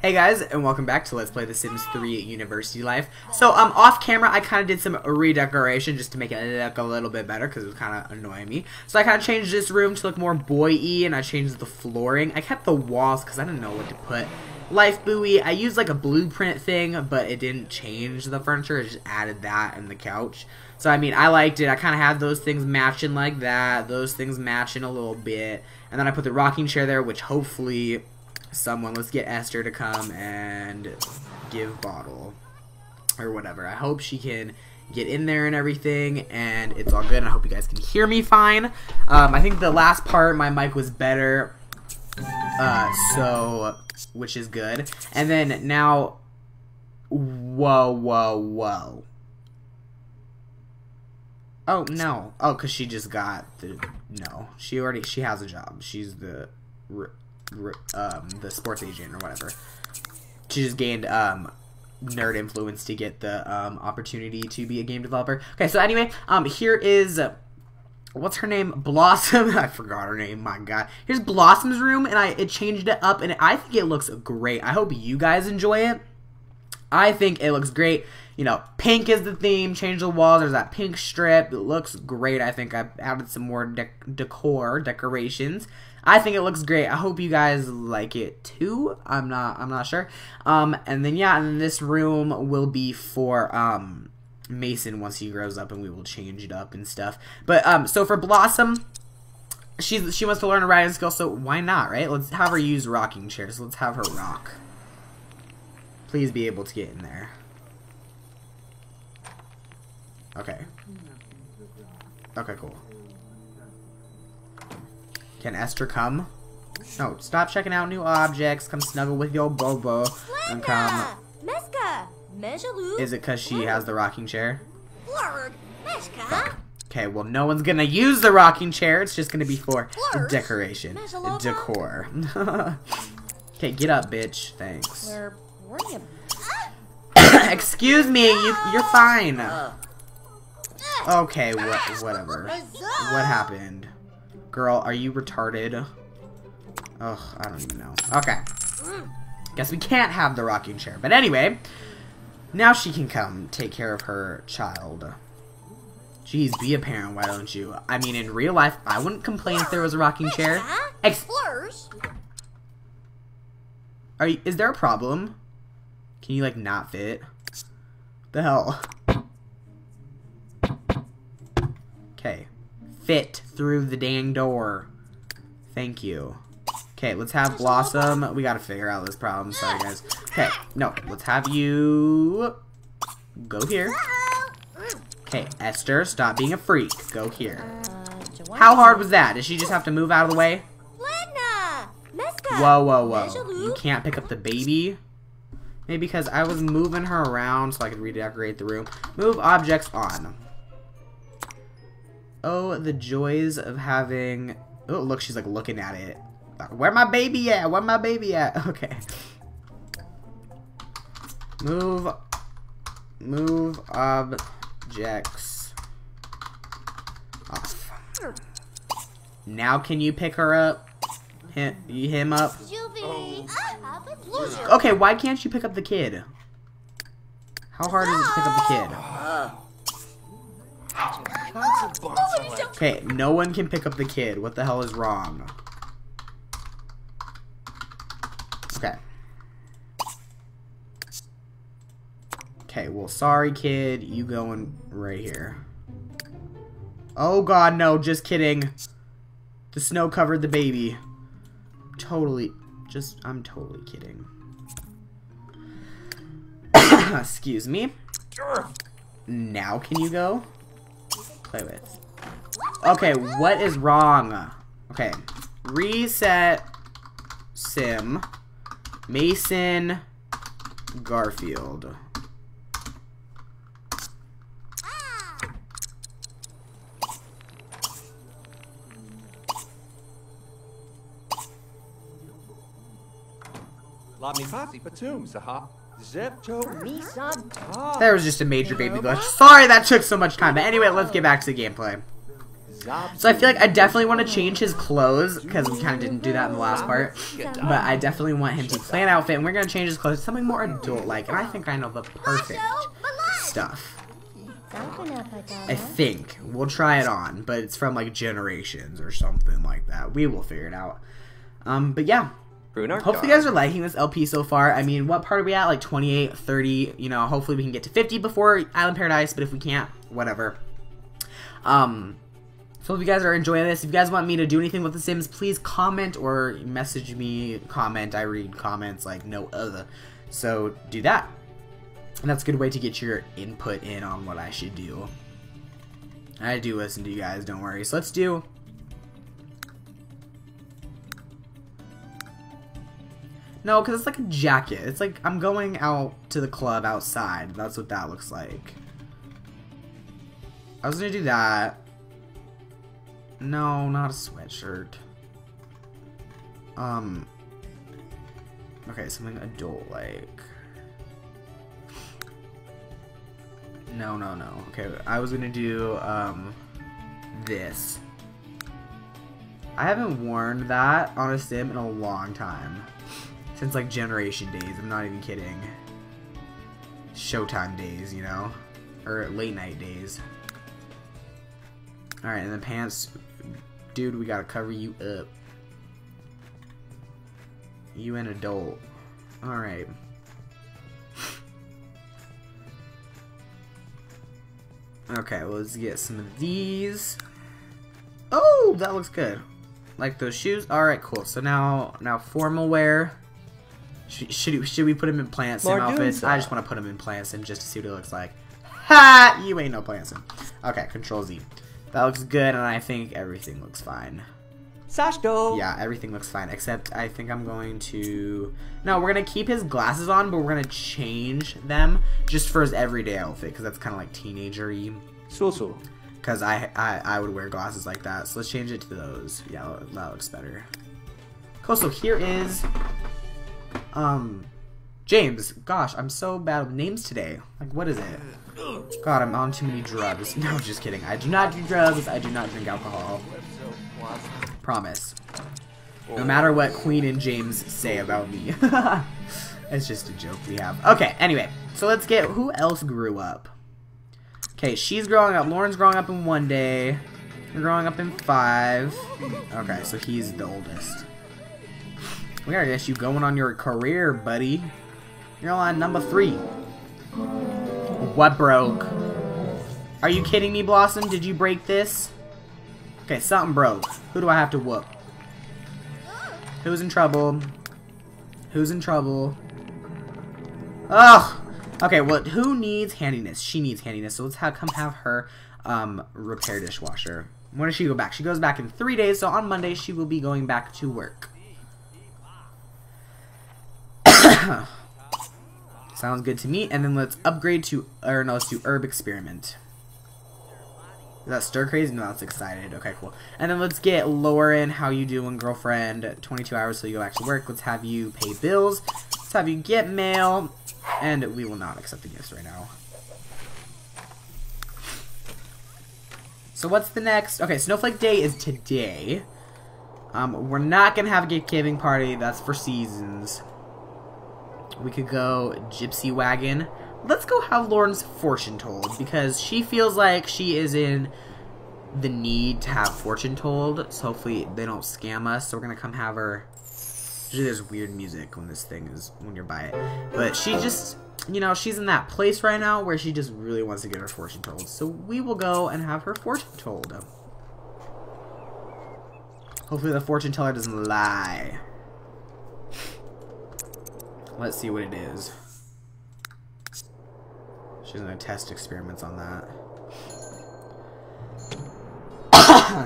Hey guys, and welcome back to Let's Play The Sims 3 University Life. So, um, off camera, I kind of did some redecoration just to make it look a little bit better because it was kind of annoying me. So I kind of changed this room to look more boy-y, and I changed the flooring. I kept the walls because I didn't know what to put. Life buoy, I used like a blueprint thing, but it didn't change the furniture, it just added that and the couch. So, I mean, I liked it. I kind of had those things matching like that, those things matching a little bit. And then I put the rocking chair there, which hopefully someone. Let's get Esther to come and give bottle or whatever. I hope she can get in there and everything and it's all good. I hope you guys can hear me fine. Um, I think the last part my mic was better. Uh, so, which is good. And then now, whoa, whoa, whoa. Oh, no. Oh, because she just got the, no. She already, she has a job. She's the um, the sports agent or whatever. She just gained um, nerd influence to get the um, opportunity to be a game developer. Okay, so anyway, um, here is uh, what's her name? Blossom. I forgot her name. My God. Here's Blossom's room, and I it changed it up, and I think it looks great. I hope you guys enjoy it. I think it looks great. You know, pink is the theme. Change the walls. There's that pink strip. It looks great. I think I've added some more decor, decorations. I think it looks great. I hope you guys like it too. I'm not I'm not sure. Um and then yeah, and this room will be for um Mason once he grows up and we will change it up and stuff. But um so for Blossom she's she wants to learn a riding skill, so why not, right? Let's have her use rocking chairs. Let's have her rock. Please be able to get in there. Okay. Okay, cool. Can Esther come? No, stop checking out new objects. Come snuggle with your Bobo. And come. Is it because she has the rocking chair? Okay, well, no one's gonna use the rocking chair. It's just gonna be for decoration. Decor. okay, get up, bitch. Thanks. Excuse me, you, you're fine. Okay, what, whatever. What happened? Girl, are you retarded? Ugh, I don't even know. Okay. Guess we can't have the rocking chair. But anyway, now she can come take care of her child. Jeez, be a parent, why don't you? I mean, in real life, I wouldn't complain if there was a rocking chair. Explorers. Are you, is there a problem? Can you, like, not fit? The hell? Okay fit through the dang door. Thank you. Okay, let's have Blossom. We gotta figure out this problem. Sorry, guys. Okay, no, let's have you go here. Okay, Esther, stop being a freak. Go here. How hard was that? Did she just have to move out of the way? Whoa, whoa, whoa. You can't pick up the baby? Maybe because I was moving her around so I could redecorate the room. Move objects on. Oh, the joys of having... Oh, look, she's like looking at it. Where my baby at? Where my baby at? Okay. Move... Move objects off. Now can you pick her up? Him, him up? Okay, why can't you pick up the kid? How hard is it to pick up the kid? Okay, no one can pick up the kid. What the hell is wrong? Okay. Okay, well, sorry, kid. You going right here. Oh, God, no. Just kidding. The snow covered the baby. Totally. Just, I'm totally kidding. Excuse me. Now can you go? play with. Okay, what is wrong? Okay, reset sim Mason Garfield. There was just a major baby glitch. Sorry that took so much time. But anyway, let's get back to the gameplay. So I feel like I definitely want to change his clothes because we kind of didn't do that in the last part. But I definitely want him to play an outfit and we're going to change his clothes to something more adult-like. And I think I know the perfect stuff. I think. We'll try it on, but it's from like Generations or something like that. We will figure it out. Um, but yeah. Hopefully you guys are liking this LP so far. I mean, what part are we at? Like 28, 30, you know, hopefully we can get to 50 before Island Paradise, but if we can't, whatever. Um, so if you guys are enjoying this, if you guys want me to do anything with The Sims, please comment or message me, comment. I read comments like no other. So do that. And that's a good way to get your input in on what I should do. I do listen to you guys, don't worry. So let's do... No, because it's like a jacket. It's like I'm going out to the club outside. That's what that looks like. I was going to do that. No, not a sweatshirt. Um... Okay, something adult-like. No, no, no. Okay, I was gonna do, um, this. I haven't worn that on a sim in a long time. Since, like, Generation days. I'm not even kidding. Showtime days, you know? Or late night days. Alright, and the pants... Dude, we gotta cover you up. You an adult. Alright. Okay, well, let's get some of these. Oh, that looks good. Like those shoes. All right, cool. So now, now formal wear. Should, should, should we put him in plant sim outfits? I just want to put him in plant sim just to see what it looks like. Ha! You ain't no plant sim. Okay, Control Z. That looks good, and I think everything looks fine. Sashko. Yeah, everything looks fine, except I think I'm going to... No, we're going to keep his glasses on, but we're going to change them just for his everyday outfit, because that's kind of like teenager-y. So, so. Because I, I, I would wear glasses like that, so let's change it to those. Yeah, that looks better. Cool, so here is... Um... James, gosh, I'm so bad with names today. Like, what is it? God, I'm on too many drugs. No, just kidding. I do not do drugs. I do not drink alcohol. Promise. No matter what Queen and James say about me. it's just a joke we have. Okay, anyway. So let's get... Who else grew up? Okay, she's growing up. Lauren's growing up in one day. You're growing up in five. Okay, so he's the oldest. We gotta get you going on your career, buddy. You're on number three. What broke? Are you kidding me, Blossom? Did you break this? Okay, something broke. Who do I have to whoop? Who's in trouble? Who's in trouble? Ugh! Okay, well, who needs handiness? She needs handiness, so let's have, come have her um, repair dishwasher. When does she go back? She goes back in three days, so on Monday she will be going back to work. Sounds good to me. And then let's upgrade to, or no, let's do herb experiment. Is that stir crazy? No, that's excited. Okay, cool. And then let's get Lauren, how you doing, girlfriend? 22 hours so you go back to work. Let's have you pay bills. Let's have you get mail. And we will not accept the gifts right now. So what's the next? Okay, Snowflake Day is today. Um, we're not going to have a gift giving party. That's for seasons. We could go Gypsy Wagon. Let's go have Lauren's fortune told because she feels like she is in the need to have fortune told. So hopefully they don't scam us. So we're gonna come have her. Usually there's weird music when this thing is when you're by it, but she just you know she's in that place right now where she just really wants to get her fortune told. So we will go and have her fortune told. Hopefully the fortune teller doesn't lie. Let's see what it is. She's gonna test experiments on that.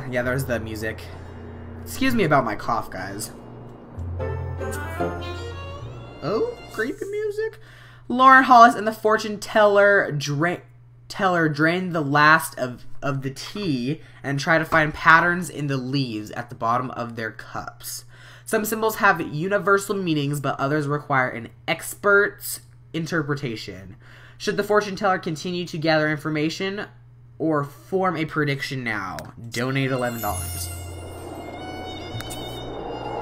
yeah, there's the music. Excuse me about my cough, guys. Oh, creepy music. Lauren Hollis and the fortune teller dra teller drain the last of, of the tea and try to find patterns in the leaves at the bottom of their cups. Some symbols have universal meanings, but others require an expert's interpretation. Should the fortune teller continue to gather information, or form a prediction now. Donate $11.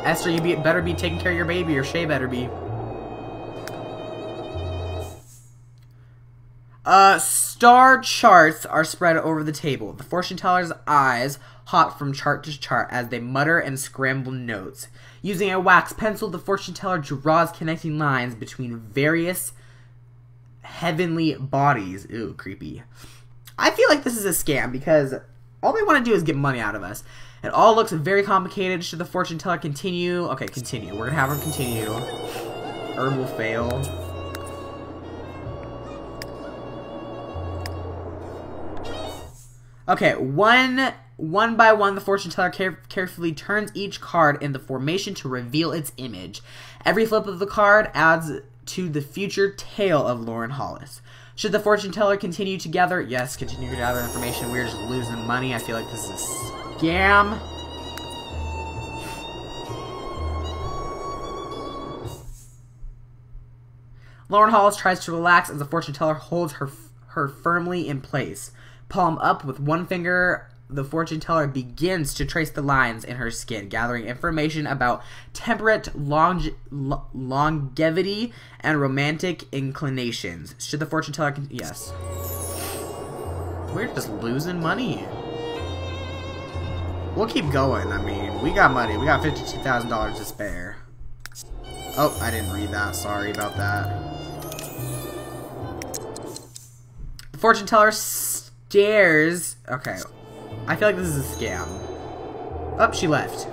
Esther, you be, better be taking care of your baby, or Shay better be. Uh, star charts are spread over the table. The fortune teller's eyes hop from chart to chart as they mutter and scramble notes. Using a wax pencil, the fortune teller draws connecting lines between various heavenly bodies. Ooh, creepy. I feel like this is a scam because all they want to do is get money out of us. It all looks very complicated. Should the fortune teller continue? Okay, continue. We're gonna have her continue. Herb will fail. Okay, one one by one, the fortune teller care carefully turns each card in the formation to reveal its image. Every flip of the card adds to the future tale of Lauren Hollis. Should the fortune teller continue to gather? Yes, continue to gather information. We're just losing money. I feel like this is a scam. Lauren Hollis tries to relax as the fortune teller holds her her firmly in place. Palm up with one finger the fortune teller begins to trace the lines in her skin, gathering information about temperate longe- longevity and romantic inclinations. Should the fortune teller con- yes. We're just losing money. We'll keep going. I mean, we got money. We got $52,000 to spare. Oh, I didn't read that. Sorry about that. The fortune teller stares. Okay, I feel like this is a scam. Oh, she left.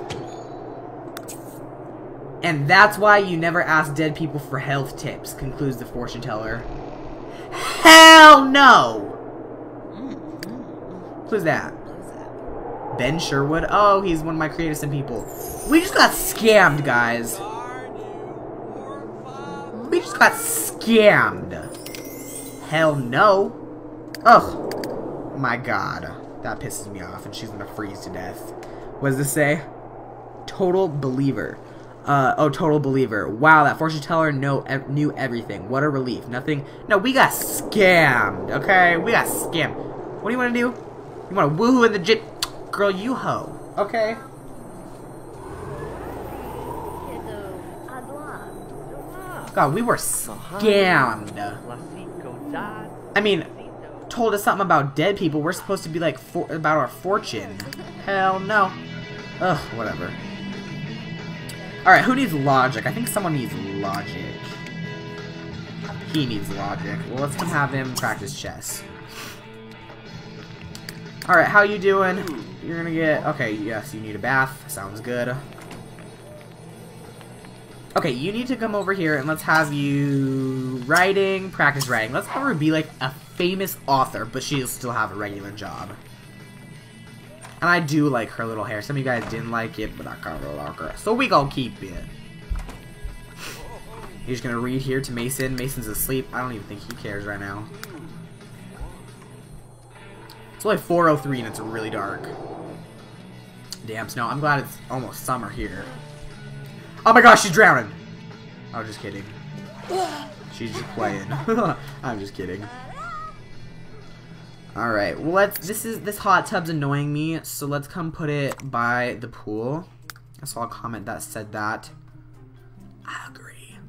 And that's why you never ask dead people for health tips, concludes the fortune teller. Hell no! Who's that? Ben Sherwood? Oh, he's one of my creative people. We just got scammed, guys. We just got scammed. Hell no. Ugh. My god. That pisses me off, and she's gonna freeze to death. What does this say? Total believer. Uh, oh, total believer. Wow, that fortune teller know, ev knew everything. What a relief. Nothing. No, we got scammed, okay? We got scammed. What do you want to do? You want to woohoo in the jit? Girl, you hoe. Okay? God, we were scammed. I mean, told us something about dead people, we're supposed to be like about our fortune. Hell no. Ugh, whatever. Alright, who needs logic? I think someone needs logic. He needs logic. Well, let's have him practice chess. Alright, how you doing? You're gonna get... Okay, yes, you need a bath. Sounds good. Okay, you need to come over here and let's have you writing, practice writing. Let's have her be like a famous author, but she'll still have a regular job. And I do like her little hair. Some of you guys didn't like it, but I kind of like her. So we gonna keep it. You're gonna read here to Mason. Mason's asleep. I don't even think he cares right now. It's only 4.03 and it's really dark. Damn snow. I'm glad it's almost summer here. Oh my gosh, she's drowning. I was just kidding. She's just playing. I'm just kidding. Alright, well let's this is this hot tub's annoying me, so let's come put it by the pool. I saw a comment that said that. I agree.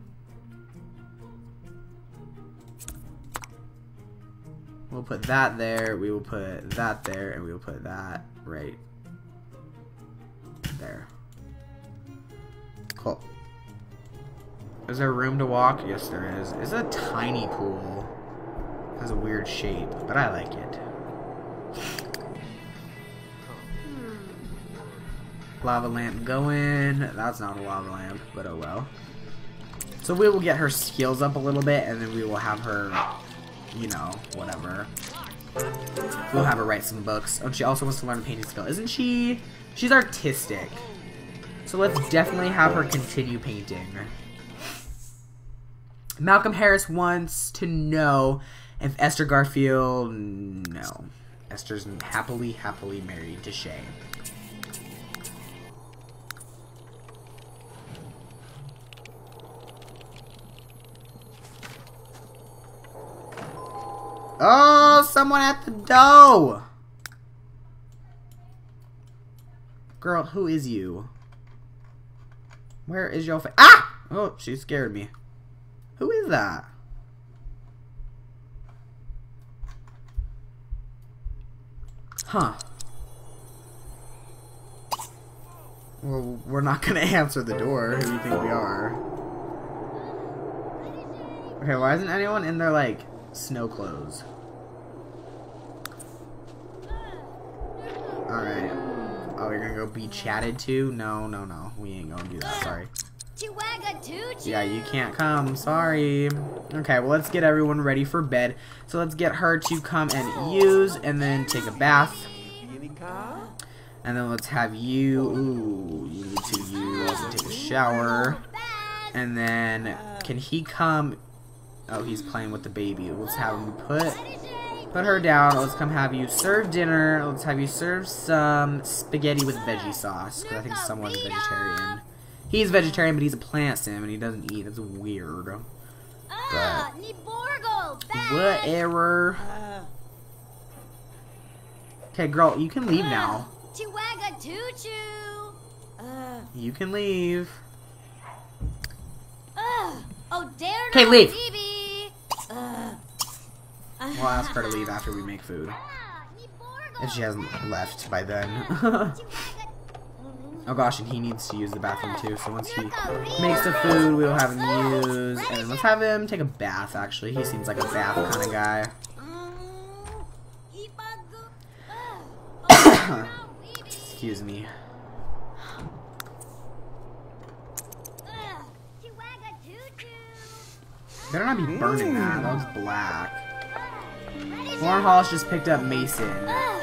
We'll put that there, we will put that there, and we will put that right there. Cool. Is there room to walk? Yes, there is. It's a tiny pool. Has a weird shape, but I like it. Lava lamp going. That's not a lava lamp, but oh well. So we will get her skills up a little bit, and then we will have her, you know, whatever. We'll have her write some books. Oh, she also wants to learn a painting skill. Isn't she? She's artistic. So let's definitely have her continue painting. Malcolm Harris wants to know if Esther Garfield... No. Esther's happily, happily married to Shay. Oh, someone at the door! Girl, who is you? Where is your face? Ah! Oh, she scared me. Who is that? Huh. Well, we're not gonna answer the door. Who do you think we are? Okay, why isn't anyone in their, like, snow clothes? Alright. Oh, you're gonna go be chatted to? No, no, no. We ain't gonna do that, sorry. Yeah, you can't come. Sorry. Okay, well, let's get everyone ready for bed. So let's get her to come and use and then take a bath. And then let's have you... Ooh, you need to use and take a shower. And then, can he come... Oh, he's playing with the baby. Let's have him put put her down. Let's come have you serve dinner. Let's have you serve some spaghetti with veggie sauce. Because I think someone's vegetarian. He's vegetarian, but he's a plant sim, and he doesn't eat. That's weird. But whatever. Okay, girl, you can leave now. You can leave. Okay, leave. We'll ask her to leave after we make food. If she hasn't left by then. oh gosh, and he needs to use the bathroom too, so once he makes the food, we'll have him use. And let's have him take a bath, actually. He seems like a bath kind of guy. Excuse me. Better not be burning that. That was black. Lauren Hollis just picked up Mason.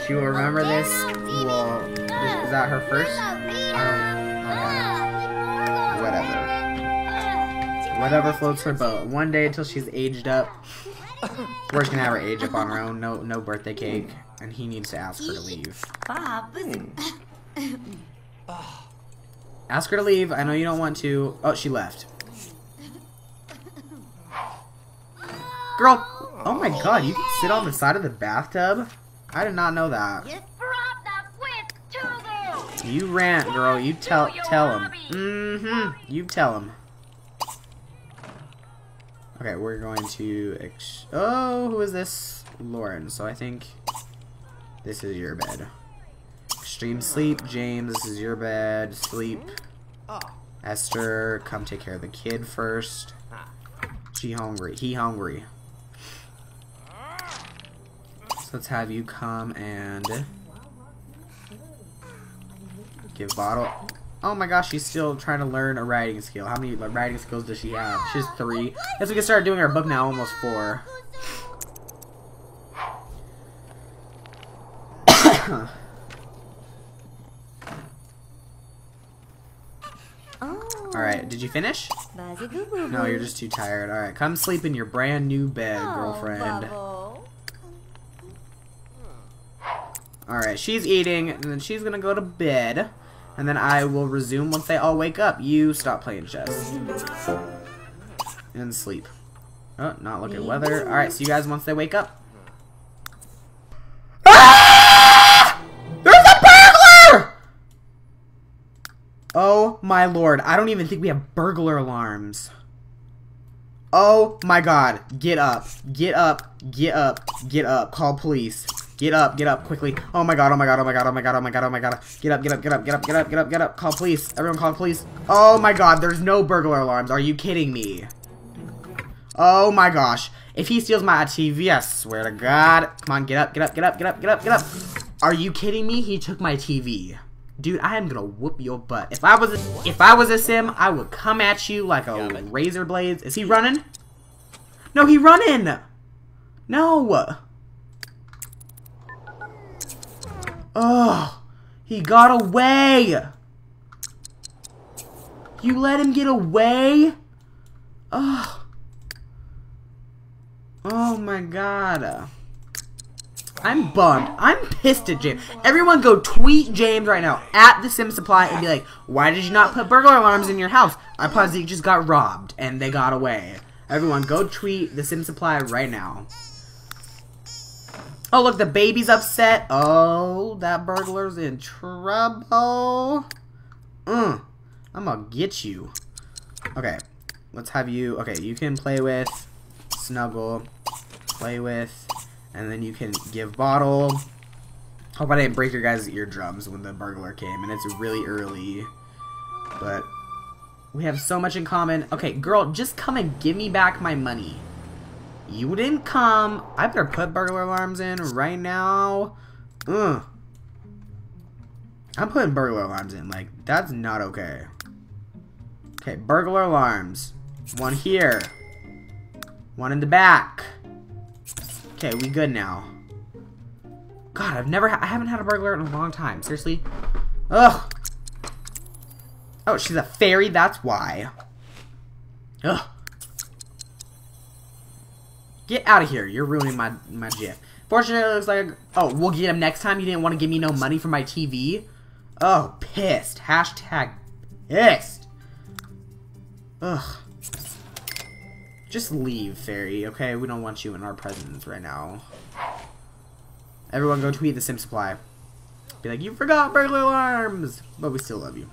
She will remember this. Well, is that her first? Whatever. Floats her boat. One day until she's aged up. We're just gonna have her age up on her own. No, no birthday cake, and he needs to ask her to leave. Ask her to leave. I know you don't want to. Oh, she left. Girl, oh my god, you can sit on the side of the bathtub? I did not know that. You rant, girl. You tell tell him. Mm-hmm. You tell him. Okay, we're going to... Ex oh, who is this? Lauren. So I think this is your bed. Extreme sleep. James, this is your bed. Sleep. Esther, come take care of the kid first. She hungry. He hungry. So let's have you come and give bottle. Oh my gosh, she's still trying to learn a writing skill. How many writing skills does she have? She has three. Guess we can start doing our book now, almost four. Alright, did you finish? No, you're just too tired. Alright, come sleep in your brand new bed, oh, girlfriend. Alright, she's eating, and then she's gonna go to bed. And then I will resume once they all wake up. You stop playing chess. And sleep. Oh, not look at weather. Alright, see you guys once they wake up. Ah! There's a burglar! Oh my lord. I don't even think we have burglar alarms. Oh my god. Get up. Get up. Get up. Get up. Call police. Get up, get up, quickly. Oh my god, oh my god, oh my god, oh my god, oh my god, oh my god. Get up, get up, get up, get up, get up, get up, get up. Call police. Everyone call police. Oh my god, there's no burglar alarms. Are you kidding me? Oh my gosh. If he steals my TV, I swear to god. Come on, get up, get up, get up, get up, get up, get up. Are you kidding me? He took my TV. Dude, I am gonna whoop your butt. If I was a, if I was a sim, I would come at you like a razor blades. Is he running? No, he running. No. Oh, he got away. You let him get away? Oh. Oh my god. I'm bummed. I'm pissed at James. Everyone go tweet James right now at the Sim Supply and be like, why did you not put burglar alarms in your house? Uh, I positively just got robbed and they got away. Everyone go tweet the Sim Supply right now. Oh, look, the baby's upset. Oh, that burglar's in trouble. Mm, I'm gonna get you. Okay, let's have you... Okay, you can play with Snuggle, play with, and then you can give Bottle. Hope I didn't break your guys' eardrums when the burglar came, and it's really early. But we have so much in common. Okay, girl, just come and give me back my money. You didn't come. I better put burglar alarms in right now. Ugh. I'm putting burglar alarms in. Like, that's not okay. Okay, burglar alarms. One here. One in the back. Okay, we good now. God, I've never, I haven't had a burglar in a long time. Seriously? Ugh. Oh, she's a fairy, that's why. Ugh. Get out of here. You're ruining my, my GIF. Fortunately, it looks like, oh, we'll get him next time. You didn't want to give me no money for my TV? Oh, pissed. Hashtag pissed. Ugh. Just leave, fairy, okay? We don't want you in our presence right now. Everyone go tweet the sim supply. Be like, you forgot burglar alarms! But we still love you.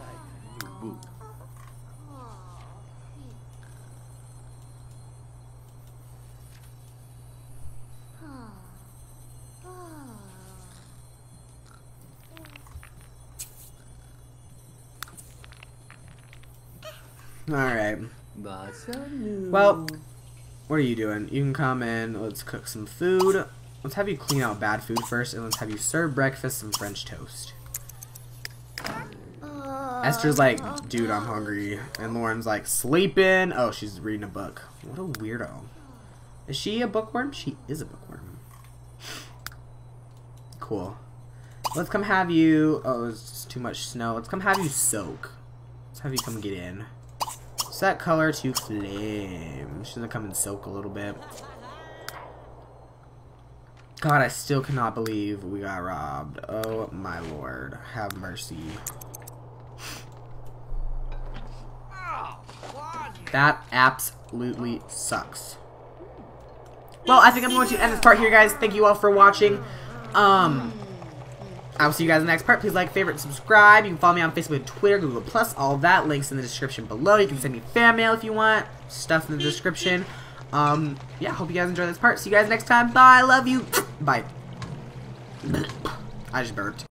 Alright. Well, what are you doing? You can come in. Let's cook some food. Let's have you clean out bad food first, and let's have you serve breakfast some French toast. Esther's like, dude, I'm hungry. And Lauren's like, sleeping. Oh, she's reading a book. What a weirdo. Is she a bookworm? She is a bookworm. Cool. Let's come have you... Oh, it's too much snow. Let's come have you soak. Let's have you come get in. Set color to flame. She's gonna come in silk a little bit. God, I still cannot believe we got robbed. Oh my lord. Have mercy. That absolutely sucks. Well, I think I'm going to end this part here, guys. Thank you all for watching. Um, I will see you guys in the next part. Please like, favorite, subscribe. You can follow me on Facebook, Twitter, Google+, Plus, all that. Links in the description below. You can send me fan mail if you want. Stuff in the description. Um, yeah, hope you guys enjoy this part. See you guys next time. Bye. I Love you. Bye. I just burped.